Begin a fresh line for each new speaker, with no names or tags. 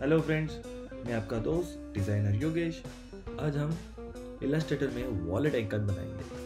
Hello friends मैं आपका दोस्त डिज़ाइनर योगेश। आज हम इलास्ट्रेटर में वॉलेट आइकन बनाएँगे।